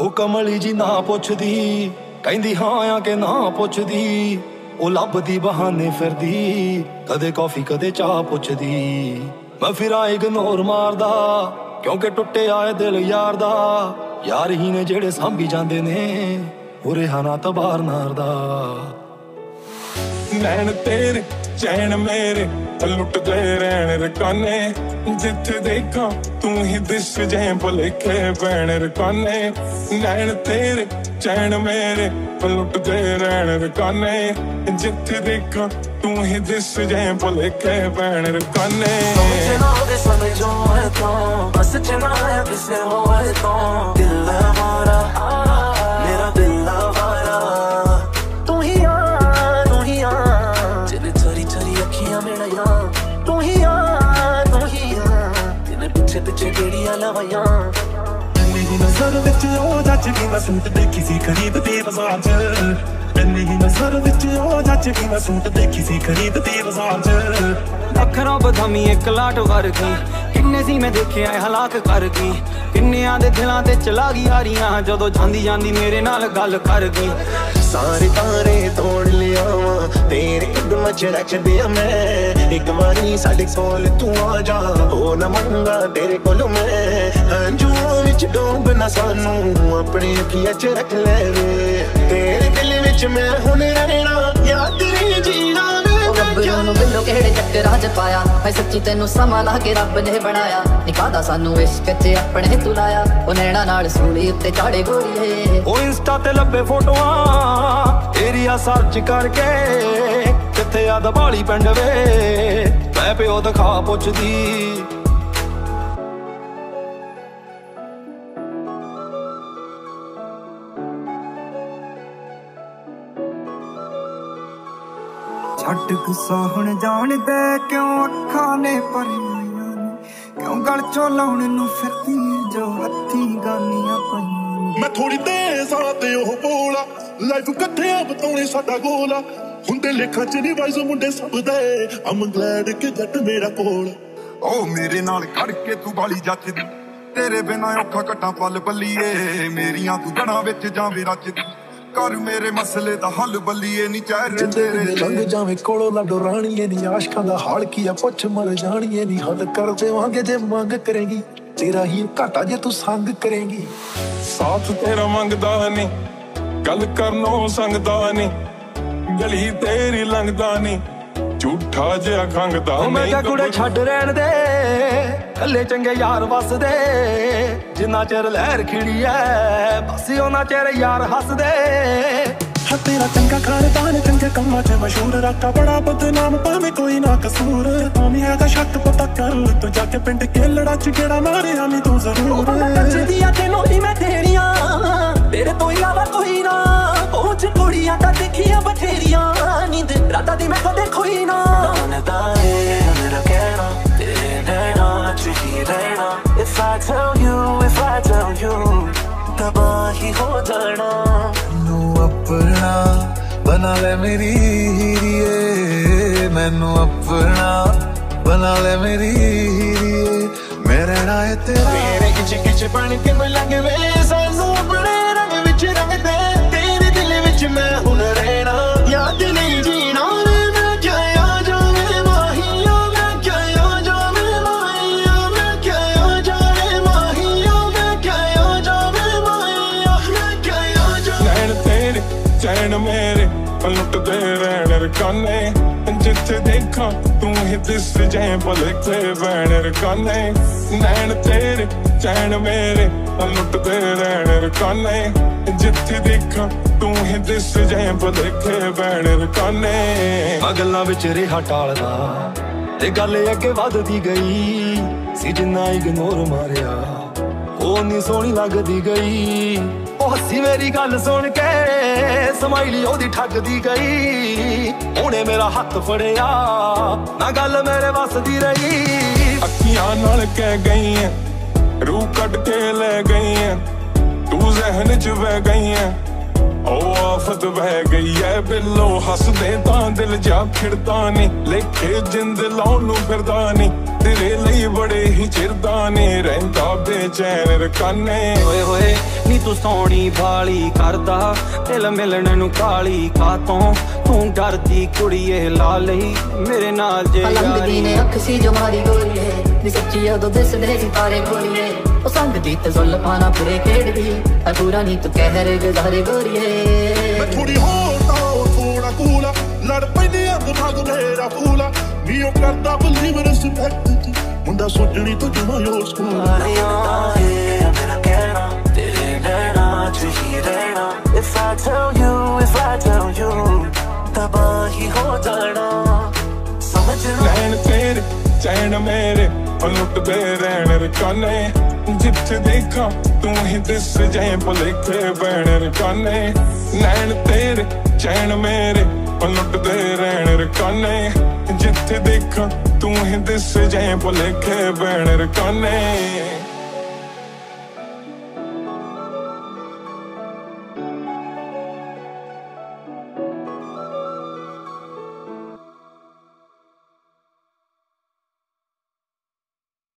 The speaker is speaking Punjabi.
ਉਹ ਕਮਲੀ ਜੀ ਨਾ ਪੁੱਛਦੀ, ਕਹਿੰਦੀ ਹਾਂ ਆ ਕਿ ਨਾ ਪੁੱਛਦੀ, ਉਹ ਲੱਭਦੀ ਬਹਾਨੇ ਫਿਰਦੀ, ਕਦੇ ਕਾਫੀ ਕਦੇ ਚਾਹ ਪੁੱਛਦੀ। ਮੈਂ ਫਿਰ ਫਿਰਾਂ ਇਗਨੋਰ ਮਾਰਦਾ, ਕਿਉਂਕਿ ਟੁੱਟੇ ਆਏ ਦਿਲ ਯਾਰ ਦਾ। ਯਾਰ ਹੀ ਨੇ ਜਿਹੜੇ ਸਾਂਭੀ ਜਾਂਦੇ ਨੇ ਉਰੇ ਹਨਾ ਤਬਾਰ ਨਾਰਦਾ ਨੈਣ ਤੇਰੇ, ਚੈਨ ਮੇਰੇ, ਲੁੱਟਦੇ ਰਹਿਣ ਰਕਾਨੇ। ਜਿੱਥੇ ਦੇਖਾਂ ਤੂੰ ਹੀ ਦਿਸ ਜੈ ਭਲੇਖੇ ਪੈਣ ਰਕਾਨੇ। ਨੈਣ ਤੇਰੇ, ਚੈਨ ਮੇਰੇ, ਲੁੱਟਦੇ ਰਹਿਣ ਰਕਾਨੇ। ਜਿੱਥੇ ਦੇਖਾਂ ਤੂੰ ਹੀ ਦਿਸ ਜੈ ਭਲੇਖੇ ਪੈਣ ਰਕਾਨੇ। ਸਮਝਣਾ ਦੇ ਸਮਝੋ ਹੈ ਬਸ ਚਨਾ ਹੈ ਕਿਸੇ ਹੋਏ ਤਾਂ ਦਿਲ ਹਮਾਰਾ ਮੇਰਾ ਗੇੜੀਆਂ ਲਵਾਈਆਂ ਮੇਰੀ ਨਜ਼ਰ ਵਿੱਚ ਉਹ ਜੱਜ ਦੀ ਮੈਂ ਸੂਟ ਦੇਖੀ ਸੀ ਖਰੀਦਦੀ ਬਾਜ਼ਾਰ 'ਚ ਮੇਰੀ ਨਜ਼ਰ ਵਿੱਚ ਉਹ ਜੱਜ ਦੀ ਮੈਂ ਸੂਟ ਦੇਖੀ ਸੀ ਖਰੀਦਦੀ ਬਾਜ਼ਾਰ 'ਚ ਅੱਖਰਾਂ ਬਧਾਮੀ ਇੱਕ ਲਾਟ ਵਰਗੀ ਕਿੰਨੇ ਸੀ ਮੈਂ ਦੇਖਿਆ ਹਲਾਕ ਕਰ ਗਈ। ਕਿੰਨਿਆਂ ਦੇ ਦਿਲਾਂ ਤੇ ਚਲਾ ਗਈ ਯਾਰੀਆਂ ਜਦੋਂ ਜਾਂਦੀ ਜਾਂਦੀ ਮੇਰੇ ਨਾਲ ਗੱਲ ਕਰ ਗਈ। ਸਾਰੇ ਤਾਰੇ ਤੋੜ ਲਿਆਵਾਂ। ਤੇਰੇ ਕਦਮ ਚ ਰੱਖਦੇ ਆ ਮੈਂ। ਇੱਕ ਵਾਰੀ ਸਾਡੇ ਕੋਲ ਤੂੰ ਆ ਜਾ। ਉਹ ਨਾ ਮੰਗਾ ਤੇਰੇ ਕੋਲ ਮੈਂ। ਹੰਝੂਆਂ ਵਿੱਚ ਡੋਬ ਨਾ ਸਾਨੂੰ, ਆਪਣੇ ਅੱਖੀਆਂ ਚ ਰੱਖ ਲੈ ਵੇ। ਤੇਰੇ ਦਿਲ ਵਿੱਚ ਮੈਂ ਹੁਣ ਰਹਿਣਾ, ਯਾਦ ਗੱਭਰੂ ਨੂੰ ਬਿੱਲੋ ਕਿਹੜੇ ਚੱਕਰਾਂ ਚ ਪਾਇਆ? ਹੈ ਸੱਚੀ ਤੈਨੂੰ ਸਮਾਂ ਲਾ ਕੇ ਰੱਬ ਨੇ ਬਣਾਇਆ। ਨਿਕਾਦਾ ਸਾਨੂੰ ਇਸ਼ਕ ਚ ਆਪਣੇ ਤੁਲਾਇਆ ਉਹ ਨੈਣਾ ਨਾਲ ਸੂਲੀ ਉੱਤੇ ਚਾੜੇ ਗੋਰੀਏ ਉਹ ਇੰਸਟਾ ਤੇ ਲੱਭੇ ਫੋਟੋਆਂ, ਏਰੀਆ ਸਰਚ ਕਰਕੇ ਕਿੱਥੇ ਆ ਦਬਾਲੀ ਪਿੰਡ ਵੇ। ਮੈਂ ਪਿਓ ਦਿਖਾ ਪੁੱਛਦੀ ਛੱਡ ਗੁੱਸਾ ਹੁਣ ਜਾਣਦੇ ਕਿਉਂ ਅੱਖਾਂ ਨੇ ਭਰੀਆਂ ਨੇ? ਕਿਉਂ ਗਲ ਚੋਂ ਲਾਉਣ ਨੂੰ ਫਿਰਦੀ ਜੋ ਹੱਥੀ ਗਾਨੀਆਂ ਪਈਆਂ ਮੈਂ ਥੋੜੀ ਤੇਜ਼ ਆ ਤੇ ਉਹ ਬੋਲਾ ਲਾਈਫ ਇਕੱਠੇ ਆ ਬਤਾਉਣੇ ਸਾਡਾ ਗੋਲਾ। ਹੁੰਦੇ ਲੇਖਾਂ ਚ ਨਹੀਂ ਵਾਈਜ਼ ਮੁੰਡੇ ਸਭ ਦੇ। ਅਮ ਗਲੈਡ ਕਿ ਜੱਟ ਮੇਰਾ ਕੋਲ। ਓ ਮੇਰੇ ਨਾਲ ਖੜ ਕੇ ਤੂੰ ਬਾਲੀ ਜੱਚਦੀ ਤੇਰੇ ਬਿਨਾ ਔਖਾ ਘਟਾਂ ਪਲ ਬੱਲੀਏ ਮੇਰੀਆਂ ਤੂੰ ਗਣਾ ਵਿੱਚ ਜਾਵੇਂ ਰਚਦੀ ਕਰ ਮੇਰੇ ਮਸਲੇ ਦਾ ਹੱਲ ਬੱਲੀਏ ਨਹੀਂ ਚਿਹਰੇ ਤੇਰੇ ਦੇ ਲੰਘ ਜਾਵੇਂ ਕੋਲੋਂ ਲਾਡੋ ਰਾਣੀਏ ਨੀ ਆਸ਼ਕਾਂ ਦਾ ਹਾਲ ਕੀ ਆ ਪੁੱਛ ਮਰ ਜਾਣੀਏ ਨੀ ਹੱਲ ਕਰ ਦੇਵਾਂਗੇ ਜੇ ਮੰਗ ਕਰੇਗੀ। ਤੇਰਾ ਹੀ ਘਾਟਾ ਜੇ ਤੂੰ ਸੰਗ ਕਰੇਗੀ। ਸਾਥ ਤੇਰਾ ਮੰਗਦਾ ਨਹੀਂ ਗੱਲ ਕਰਨੋਂ ਸੰਗਦਾ ਨਹੀਂ ਗਲੀ ਤੇਰੀ ਲੰਘਦਾ ਨਹੀਂ ਝੂਠਾ ਜਿਹਾ ਖੰਗਦਾ ਮੈਂ ਕਿਹਾ ਕੁੜੇ ਛੱਡ ਰਹਿਣ ਦੇ ਕੱਲੇ ਚੰਗੇ ਯਾਰ ਵਸਦੇ ਜਿੰਨਾ ਚਿਰ ਲਹਿਰ ਖਿੜੀ ਐ ਬਸ ਉਹਨਾਂ ਚਿਰ ਯਾਰ ਹੱਸਦੇ। ਹਾਂ ਤੇਰਾ ਚੰਗਾ ਖਾਨਦਾਨ ਚੰਗੇ ਕੰਮਾਂ 'ਚ ਮਸ਼ਹੂਰ ਰਾਕਾ ਬੜਾ ਬਦਨਾਮ ਭਾਵੇਂ ਕੋਈ ਨਾ ਕਸੂਰ। ਤਾਮੀ ਹੈਗਾ ਸ਼ੱਕ ਪਤਾ ਕਰ ਤੂੰ ਜਾ ਕੇ ਪਿੰਡ ਕੇ ਲੜਾ ਚ ਕਿਹੜਾ ਮਾਰਿਆ ਨਹੀਂ ਤੂੰ ਜ਼ਰੂਰ। ਤਬਾਹੀ ਹੋ ਜਾਣਾ। ਨੂੰ ਆਪਣਾ ਬਣਾ ਲੈ ਮੇਰੀ ਹੀਰੀਏ। ਮੈਨੂੰ ਆਪਣਾ ਬਣਾ ਲੈ ਮੇਰੀ ਹੀਰੀਏ। ਮੇਰੇ ਨਾਲ ਤੇਰਾ। ਤੇਰੇ ਕਿਚ ਕਿਚ ਬਣ ਕੇ ਮਲੰਗ ਵੇ। ਸਾਨੂੰ ਆਪਣੇ ਰੰਗ ਵਿੱਚ ਰੰਗ ਦੇ। ਤੇਰੇ ਦਿਲ ਵਿੱਚ ਮੈਂ ਹੁਣ ਚੈਨ ਮੇਰੇ ਲੁੱਟਦੇ ਰਹਿਣ ਰਕਾਨੇ ਜਿੱਥੇ ਦੇਖਾਂ, ਤੂੰ ਹੀ ਦਿਸ ਜੈ ਭਲੇਖੇ ਬੈਣ ਰਕਾਨੇ ਨੈਣ ਤੇਰੇ, ਚੈਨ ਮੇਰੇ ਲੁੱਟਦੇ ਰਹਿਣ ਰਕਾਨੇ ਜਿੱਥੇ ਦੇਖਾਂ, ਤੂੰ ਹੀ ਦਿਸ ਜੈ ਭਲੇਖੇ ਬੈਣ ਰਕਾਨੇ ਮੈਂ ਗੱਲਾਂ ਵਿੱਚ ਰਿਹਾ ਟਾਲਦਾ, ਤੇ ਗੱਲ ਅੱਗੇ ਵੱਧਦੀ ਗਈ। ਸੀ ਜਿੰਨਾ ਇਗਨੋਰ ਮਾਰਿਆ, ਉਹ ਨੀ ਸੋਹਣੀ ਲੱਗਦੀ ਗਈ। ਉਹ ਹੱਸੀ ਮੇਰੀ ਗੱਲ ਸੁਣ ਕੇ ਸਮਾਈਲੀ ਉਹਦੀ ਠੱਗਦੀ ਗਈ। ਉਹਨੇ ਮੇਰਾ ਹੱਥ ਫੜਿਆ ਨਾ ਗੱਲ ਮੇਰੇ ਵੱਸ ਦੀ ਰਹੀ। ਅੱਖੀਆਂ ਨਾਲ ਕਹਿ ਗਈ ਐ ਰੂਹ ਕੱਢ ਕੇ ਲੈ ਗਈ ਐ ਤੂੰ ਜ਼ਹਿਨ ਚ ਵਹਿ ਗਈ ਐ ਉਹ ਆਫਤ ਵਹਿ ਗਈ ਐ ਬਿੱਲੋ ਹੱਸਦੇ ਤਾਂ ਦਿਲ ਜਾ ਖਿੜਦਾ ਨਹੀਂ ਲੇਖੇ ਜਿੰਦ ਲਾਉਣ ਨੂੰ ਫਿਰਦਾ ਨਹੀਂ ਤੇਰੇ ਲਈ ਬੜੇ ਹੀ ਚਿਰਦਾ ਨੇ ਰਹਿੰਦਾ ਬੇਚੈਨ ਰਕਾਨੇ। ਓਏ ਹੋਏ ਨੀ ਸੋਹਣੀ ਬਾਲੀ ਕਰਦਾ ਦਿਲ ਮਿਲਣ ਨੂੰ ਕਾਲੀ ਕਾਤੋਂ। ਤੂੰ ਡਰਦੀ ਕੁੜੀਏ ਲਾ ਲਈ ਮੇਰੇ ਨਾਲ ਜੇ ਯਾਰੀ ਨੇ ਅੱਖ ਸੀ ਜੋ ਮਾਰੀ ਗੋਰੀਏ ਨੀ ਸੱਚੀ ਉਦੋਂ ਦਿਸਦੇ ਸੀ ਤਾਰੇ ਗੋਰੀਏ ਉਹ ਸੰਗ ਦੀ ਤੇ ਜ਼ੁਲਫਾਂ ਨਾਲ ਪੂਰੇ ਖੇਡਦੀ ਐ ਪੂਰਾ ਨੀ ਤੂੰ ਕਹਿ ਗੁਜ਼ਾਰੇ ਗੋਰੀਏ। ਮੈਂ ਥੋੜੀ ਹੋਰ ਤਾਂ ਥੋੜਾ ਕੂਲਾ ਲੜ ਪੈਂਦੀ ਅੱਗ ਭਾਗ ਮੇਰਾ ਫੂਲਾ ਨੀ ਉਹ ਕਰਦਾ ਬਲੀਵ ਰਿਸਪੈਕਟ ਜੀ ਮੁੰਡਾ ਸੋਚਣੀ ਤੋਂ ਜਮਾ your school If tell you, if I tell you, ਤਬਾਹੀ ਹੋ ਜਾਣਾ। ਸਮਝ ਲਓ। ਨੈਣ ਤੇਰੇ ਚੈਨ ਮੇਰੇ ਉਹ ਲੁੱਟਦੇ ਰਹਿਣ ਜਿੱਥੇ ਦੇਖਾਂ ਤੂੰ ਹੀ ਦਿਸ ਜਾਏ ਭੁਲੇਖੇ ਬੈਣ ਰਕਾਨੇ। ਨੈਣ ਤੇਰੇ ਚੈਨ ਮੇਰੇ ਉਹ ਲੁੱਟਦੇ ਰਹਿਣ ਰਕਾਨੇ। ਜਿੱਥੇ ਦੇਖਾਂ ਤੂੰ ਹੀ ਦਿਸ ਜਾਏ ਭੁਲੇਖੇ ਬੈਣ ਰਕਾਨੇ।